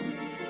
Música